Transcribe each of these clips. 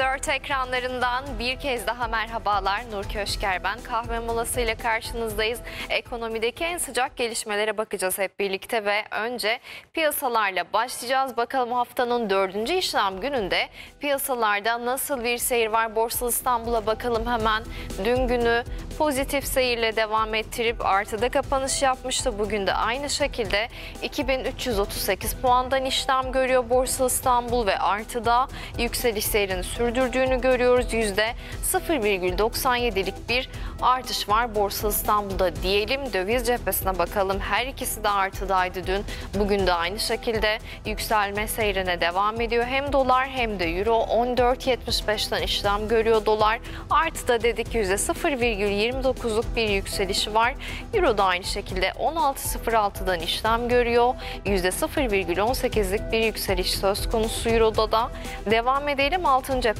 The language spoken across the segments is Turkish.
24 ekranlarından bir kez daha merhabalar. Nur Köşker ben. Kahve molası ile karşınızdayız. Ekonomideki en sıcak gelişmelere bakacağız hep birlikte ve önce piyasalarla başlayacağız. Bakalım haftanın dördüncü işlem gününde piyasalarda nasıl bir seyir var? Borsa İstanbul'a bakalım hemen. Dün günü pozitif seyirle devam ettirip artıda kapanış yapmıştı. Bugün de aynı şekilde 2338 puandan işlem görüyor Borsa İstanbul ve artıda yükseliş seyrini sürdürdüğünü görüyoruz. Yüzde 0,97'lik bir artış var Borsa İstanbul'da diyelim. Döviz cephesine bakalım. Her ikisi de artıdaydı dün. Bugün de aynı şekilde yükselme seyrine devam ediyor. Hem dolar hem de euro 14.75'ten işlem görüyor dolar. Artıda dedik %0,29'luk bir yükselişi var. Euro da aynı şekilde 16.06'dan işlem görüyor. %0,18'lik bir yükseliş söz konusu Euro'da da. Devam edelim altın cephesine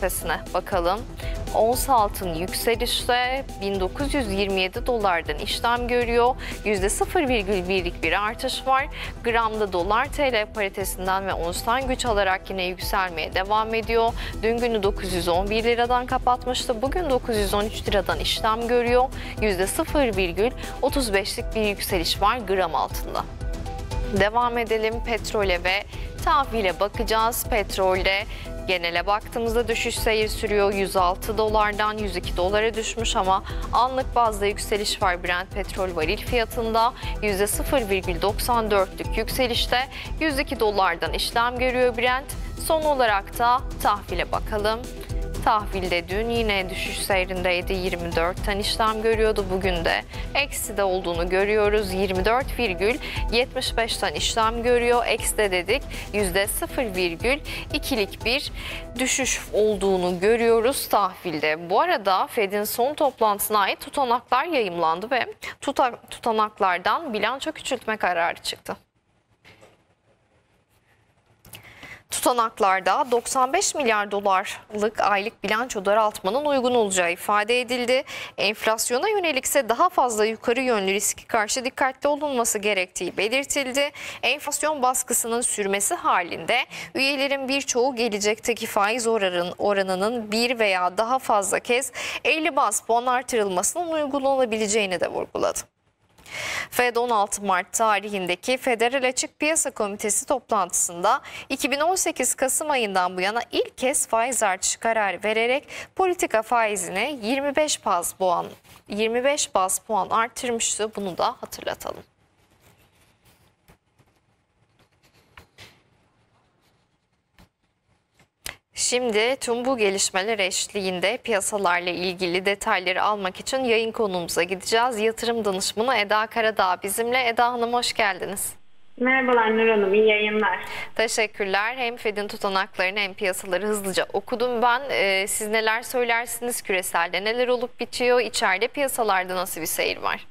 bakalım. Ons altın yükselişte 1927 dolardan işlem görüyor. %0,1'lik bir artış var. Gramda dolar TL paritesinden ve onstan güç alarak yine yükselmeye devam ediyor. Dün günü 911 liradan kapatmıştı. Bugün 913 liradan işlem görüyor. %0,35'lik bir yükseliş var gram altında. Devam edelim petrole ve tahvile bakacağız. Petrolde genele baktığımızda düşüş seyir sürüyor. 106 dolardan 102 dolara düşmüş ama anlık bazda yükseliş var Brent petrol varil fiyatında. %0,94'lük yükselişte 102 dolardan işlem görüyor Brent. Son olarak da tahvile bakalım. Tahvilde dün yine düşüş seyrindeydi. 24'ten işlem görüyordu. Bugün de eksi de olduğunu görüyoruz. 24,75'ten işlem görüyor. Eksi de dedik %0,2'lik bir düşüş olduğunu görüyoruz tahvilde. Bu arada Fed'in son toplantısına ait tutanaklar yayımlandı ve tuta, tutanaklardan bilanço küçültme kararı çıktı. Tutanaklarda 95 milyar dolarlık aylık bilanço daraltmanın uygun olacağı ifade edildi. Enflasyona yönelikse daha fazla yukarı yönlü riski karşı dikkatli olunması gerektiği belirtildi. Enflasyon baskısının sürmesi halinde üyelerin birçoğu gelecekteki faiz oranın, oranının bir veya daha fazla kez 50 bas puan artırılmasının uygun olabileceğini de vurguladı. Fed 16 Mart tarihindeki Federal Açık Piyasa Komitesi toplantısında 2018 Kasım ayından bu yana ilk kez faiz artışı kararı vererek politika faizini 25 baz puan 25 baz puan arttırmıştı. Bunu da hatırlatalım. Şimdi tüm bu gelişmeler eşliğinde piyasalarla ilgili detayları almak için yayın konumuza gideceğiz. Yatırım danışmanı Eda Karadağ bizimle. Eda Hanım hoş geldiniz. Merhabalar Nur Hanım, iyi yayınlar. Teşekkürler. Hem Fed'in tutanaklarını hem piyasaları hızlıca okudum ben. Ee, siz neler söylersiniz küreselde? Neler olup bitiyor? İçeride piyasalarda nasıl bir seyir var?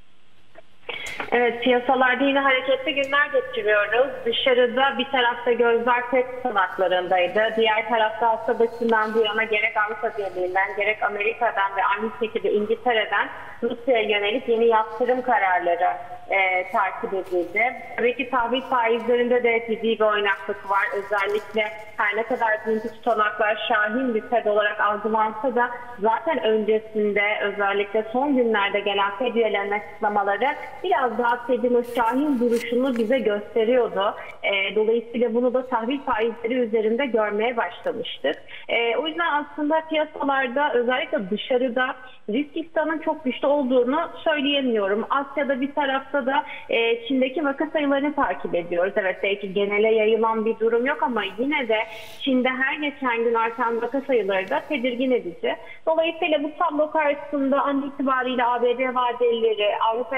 Evet piyasalarda yine hareketli günler geçiriyoruz. Dışarıda bir tarafta gözler FED sanatlarındaydı. Diğer tarafta hafta başından bu yana gerek Avrupa Birliği'nden gerek Amerika'dan ve aynı şekilde İngiltere'den Rusya'ya yönelik yeni yaptırım kararları e, takip edildi. Tabii ki tahvil faizlerinde de ciddi bir oynaklık var. Özellikle her ne kadar dünkü tutanaklar şahin bir FED olarak algılansa da zaten öncesinde özellikle son günlerde gelen FED üyelerinin açıklamaları biraz daha o şahin duruşunu bize gösteriyordu. E, dolayısıyla bunu da tahvil faizleri üzerinde görmeye başlamıştık. E, o yüzden aslında piyasalarda özellikle dışarıda risk iştahının çok güçlü olduğunu söyleyemiyorum. Asya'da bir tarafta da e, Çin'deki vaka sayılarını takip ediyoruz. Evet belki genele yayılan bir durum yok ama yine de Çin'de her geçen gün artan vaka sayıları da tedirgin edici. Dolayısıyla bu tablo karşısında an itibariyle ABD vadelileri, Avrupa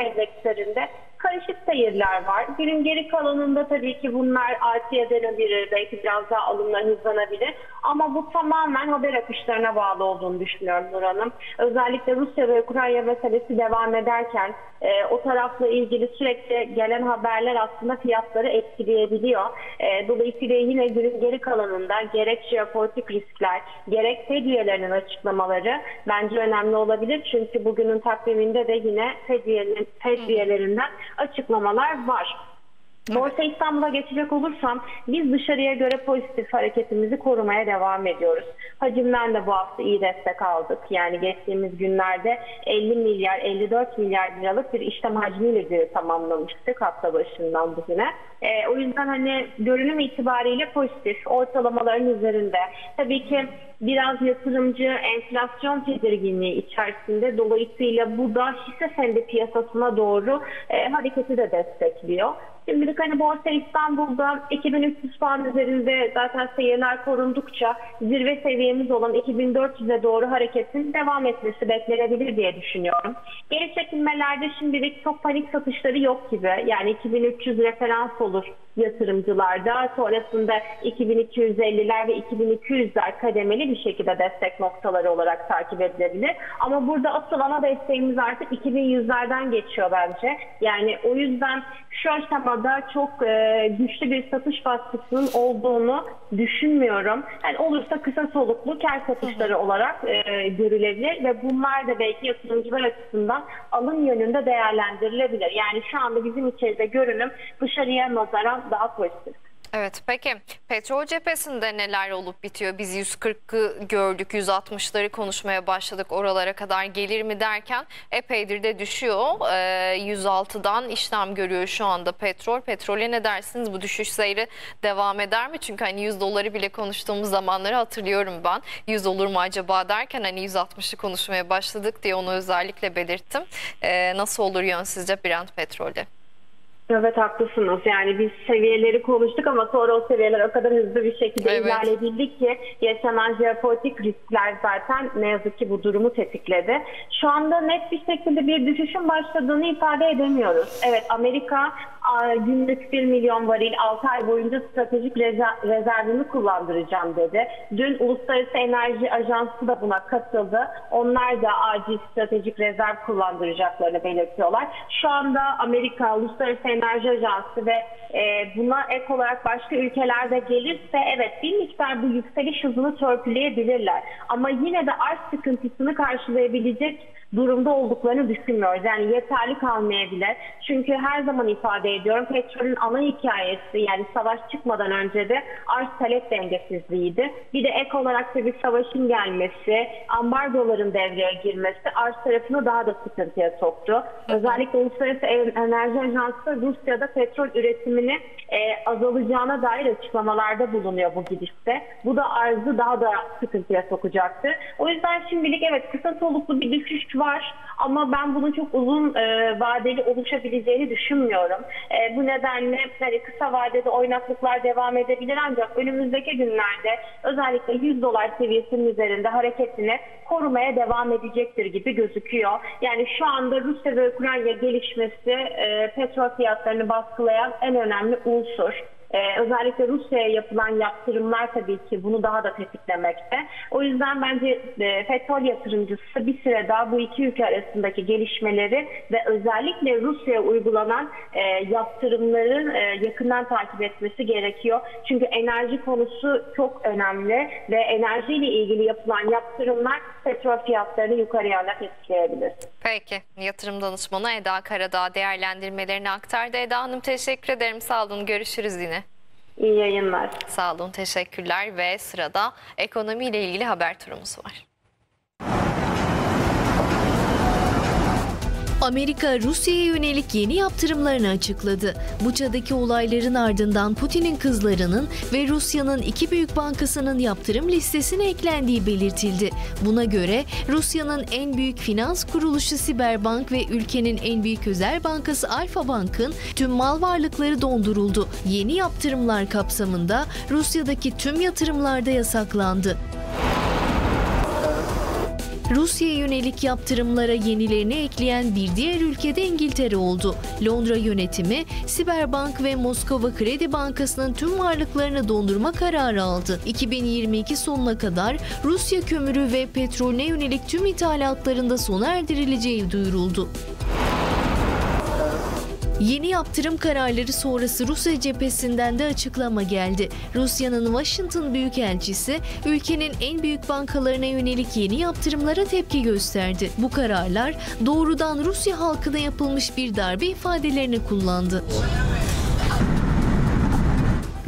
endekslerinde karışık seyirler var. Günün geri kalanında tabii ki bunlar artıya dönebilir, belki biraz daha alımlar hızlanabilir. Ama bu tamamen haber akışlarına bağlı olduğunu düşünüyorum Nur Hanım. Özellikle Rusya ve Ukrayna meselesi devam ederken e, o tarafla ilgili sürekli gelen haberler aslında fiyatları etkileyebiliyor. E, dolayısıyla yine günün geri kalanında gerek jeopolitik riskler, gerek FED üyelerinin açıklamaları bence önemli olabilir. Çünkü bugünün takviminde de yine FED, üyelerinden açıklamalar var. Borsa İstanbul'a geçecek olursam biz dışarıya göre pozitif hareketimizi korumaya devam ediyoruz. Hacimden de bu hafta iyi destek aldık. Yani geçtiğimiz günlerde 50 milyar 54 milyar liralık bir işlem hacmiyle günü tamamlamıştık hafta başından bugüne. E, o yüzden hani görünüm itibariyle pozitif ortalamaların üzerinde. Tabii ki biraz yatırımcı enflasyon tedirginliği içerisinde dolayısıyla bu da hisse senedi piyasasına doğru e, hareketi de destekliyor. Şimdilik hani Borsa İstanbul'da 2300 puan üzerinde zaten seyirler korundukça zirve seviyemiz olan 2400'e doğru hareketin devam etmesi beklenebilir diye düşünüyorum. Geri çekilmelerde şimdilik çok panik satışları yok gibi. Yani 2300 referans olur yatırımcılarda. Sonrasında 2250'ler ve 2200'ler kademeli bir şekilde destek noktaları olarak takip edilebilir. Ama burada asıl ana desteğimiz artık 2100'lerden geçiyor bence. Yani o yüzden şu aşamada çok e, güçlü bir satış baskısının olduğunu düşünmüyorum. Yani olursa kısa soluklu kar satışları olarak e, görülebilir ve bunlar da belki yatırımcılar açısından alım yönünde değerlendirilebilir. Yani şu anda bizim içeride görünüm dışarıya nazaran daha pozitif. Evet peki petrol cephesinde neler olup bitiyor? Biz 140'ı gördük 160'ları konuşmaya başladık oralara kadar gelir mi derken epeydir de düşüyor. Ee, 106'dan işlem görüyor şu anda petrol. Petrole ne dersiniz bu düşüş seyri devam eder mi? Çünkü hani 100 doları bile konuştuğumuz zamanları hatırlıyorum ben. 100 olur mu acaba derken hani 160'ı konuşmaya başladık diye onu özellikle belirttim. Ee, nasıl olur yön sizce Brent petrolde? Evet haklısınız. Yani biz seviyeleri konuştuk ama sonra o seviyeler o kadar hızlı bir şekilde Evet. ihlal edildi ki yaşanan jeopolitik riskler zaten ne yazık ki bu durumu tetikledi. Şu anda net bir şekilde bir düşüşün başladığını ifade edemiyoruz. Evet Amerika günlük 1 milyon varil 6 ay boyunca stratejik rezervimi kullandıracağım dedi. Dün Uluslararası Enerji Ajansı da buna katıldı. Onlar da acil stratejik rezerv kullandıracaklarını belirtiyorlar. Şu anda Amerika Uluslararası Enerji Ajansı ve e, buna ek olarak başka ülkeler de gelirse evet bir miktar bu yükseliş hızını törpüleyebilirler. Ama yine de arz sıkıntısını karşılayabilecek durumda olduklarını düşünmüyoruz. Yani yeterli kalmayabilir. Çünkü her zaman ifade ediyorum petrolün ana hikayesi yani savaş çıkmadan önce de arz talep dengesizliğiydi. Bir de ek olarak tabii savaşın gelmesi, ambargoların devreye girmesi arz tarafını daha da sıkıntıya soktu. Özellikle Uluslararası Enerji Ajansı Rusya'da petrol üretimini e, azalacağına dair açıklamalarda bulunuyor bu gidişte. Bu da arzı daha da sıkıntıya sokacaktı. O yüzden şimdilik evet kısa soluklu bir düşüş var ama ben bunun çok uzun e, vadeli oluşabileceğini düşünmüyorum. E, bu nedenle hani kısa vadede oynaklıklar devam edebilir ancak önümüzdeki günlerde özellikle 100 dolar seviyesinin üzerinde hareketini korumaya devam edecektir gibi gözüküyor. Yani şu anda Rusya ve Ukrayna gelişmesi e, petrol fiyatlarını baskılayan en önemli unsur. Ee, özellikle Rusya'ya yapılan yaptırımlar tabii ki bunu daha da tetiklemekte. O yüzden bence e, petrol yatırımcısı bir süre daha bu iki ülke arasındaki gelişmeleri ve özellikle Rusya'ya uygulanan e, yaptırımları e, yakından takip etmesi gerekiyor. Çünkü enerji konusu çok önemli ve enerjiyle ilgili yapılan yaptırımlar petrol fiyatlarını yukarı yönde tetikleyebilir. Peki yatırım danışmanı Eda Karadağ değerlendirmelerini aktardı. Eda Hanım teşekkür ederim sağ olun görüşürüz yine. İyi yayınlar. Sağ olun teşekkürler ve sırada ekonomiyle ilgili haber turumuz var. Amerika Rusya'ya yönelik yeni yaptırımlarını açıkladı. Buça'daki olayların ardından Putin'in kızlarının ve Rusya'nın iki büyük bankasının yaptırım listesine eklendiği belirtildi. Buna göre Rusya'nın en büyük finans kuruluşu Siberbank ve ülkenin en büyük özel bankası Alfa Bank'ın tüm mal varlıkları donduruldu. Yeni yaptırımlar kapsamında Rusya'daki tüm yatırımlarda yasaklandı. Rusya'ya yönelik yaptırımlara yenilerini ekleyen bir diğer ülkede İngiltere oldu. Londra yönetimi Siberbank ve Moskova Kredi Bankası'nın tüm varlıklarını dondurma kararı aldı. 2022 sonuna kadar Rusya kömürü ve petrolüne yönelik tüm ithalatlarında sona erdirileceği duyuruldu. Yeni yaptırım kararları sonrası Rusya cephesinden de açıklama geldi. Rusya'nın Washington Büyükelçisi ülkenin en büyük bankalarına yönelik yeni yaptırımlara tepki gösterdi. Bu kararlar doğrudan Rusya halkına yapılmış bir darbe ifadelerini kullandı.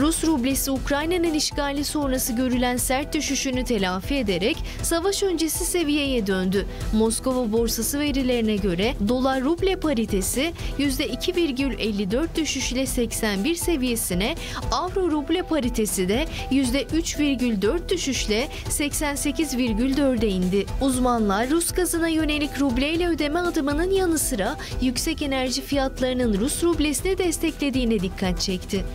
Rus rublesi Ukrayna'nın işgali sonrası görülen sert düşüşünü telafi ederek savaş öncesi seviyeye döndü. Moskova borsası verilerine göre dolar ruble paritesi %2,54 düşüşle 81 seviyesine, avro ruble paritesi de %3,4 düşüşle 88,4'e indi. Uzmanlar Rus gazına yönelik rubleyle ödeme adımının yanı sıra yüksek enerji fiyatlarının Rus rublesini desteklediğine dikkat çekti.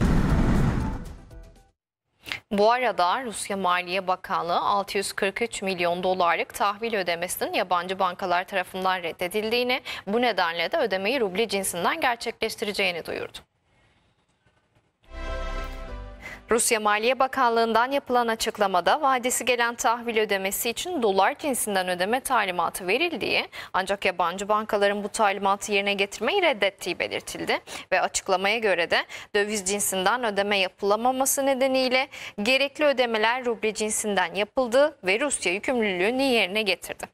Bu arada Rusya Maliye Bakanlığı 643 milyon dolarlık tahvil ödemesinin yabancı bankalar tarafından reddedildiğini, bu nedenle de ödemeyi ruble cinsinden gerçekleştireceğini duyurdu. Rusya Maliye Bakanlığı'ndan yapılan açıklamada vadesi gelen tahvil ödemesi için dolar cinsinden ödeme talimatı verildiği ancak yabancı bankaların bu talimatı yerine getirmeyi reddettiği belirtildi ve açıklamaya göre de döviz cinsinden ödeme yapılamaması nedeniyle gerekli ödemeler ruble cinsinden yapıldı ve Rusya yükümlülüğünü yerine getirdi.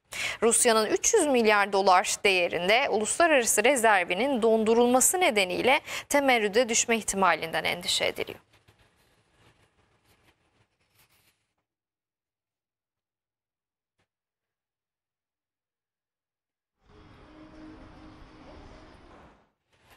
Rusya'nın 300 milyar dolar değerinde uluslararası rezervinin dondurulması nedeniyle temerrüde düşme ihtimalinden endişe ediliyor.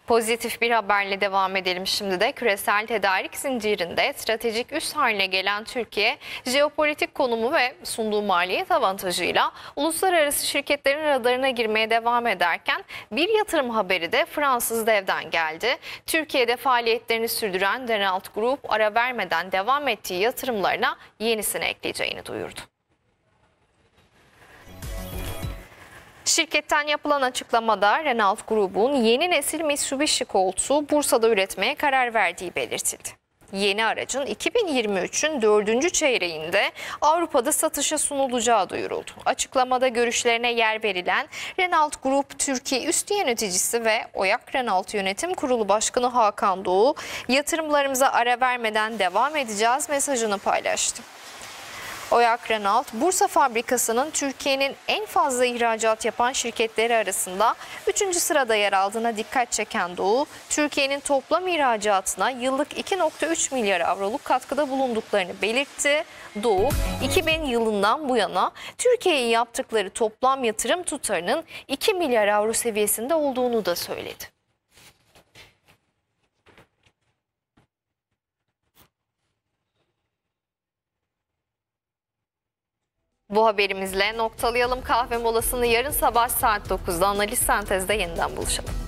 Pozitif bir haberle devam edelim şimdi de. Küresel tedarik zincirinde stratejik üs haline gelen Türkiye, jeopolitik konumu ve sunduğu maliyet avantajıyla uluslararası şirketlerin radarına girmeye devam ederken bir yatırım haberi de Fransız devden geldi. Türkiye'de faaliyetlerini sürdüren Renault Group ara vermeden devam ettiği yatırımlarına yenisini ekleyeceğini duyurdu. Şirketten yapılan açıklamada Renault Group'un yeni nesil Mitsubishi koltuğu Bursa'da üretmeye karar verdiği belirtildi. Yeni aracın 2023'ün 4. çeyreğinde Avrupa'da satışa sunulacağı duyuruldu. Açıklamada görüşlerine yer verilen Renault Group Türkiye üst yöneticisi ve Oyak Renault Yönetim Kurulu Başkanı Hakan Doğu, yatırımlarımıza ara vermeden devam edeceğiz mesajını paylaştı. Oyak Renault, Bursa fabrikasının Türkiye'nin en fazla ihracat yapan şirketleri arasında 3. sırada yer aldığına dikkat çeken Doğu, Türkiye'nin toplam ihracatına yıllık 2.3 milyar avroluk katkıda bulunduklarını belirtti. Doğu, 2000 yılından bu yana Türkiye'ye yaptıkları toplam yatırım tutarının 2 milyar avro seviyesinde olduğunu da söyledi. Bu haberimizle noktalayalım kahve molasını yarın sabah saat 9'da analiz sentezde yeniden buluşalım.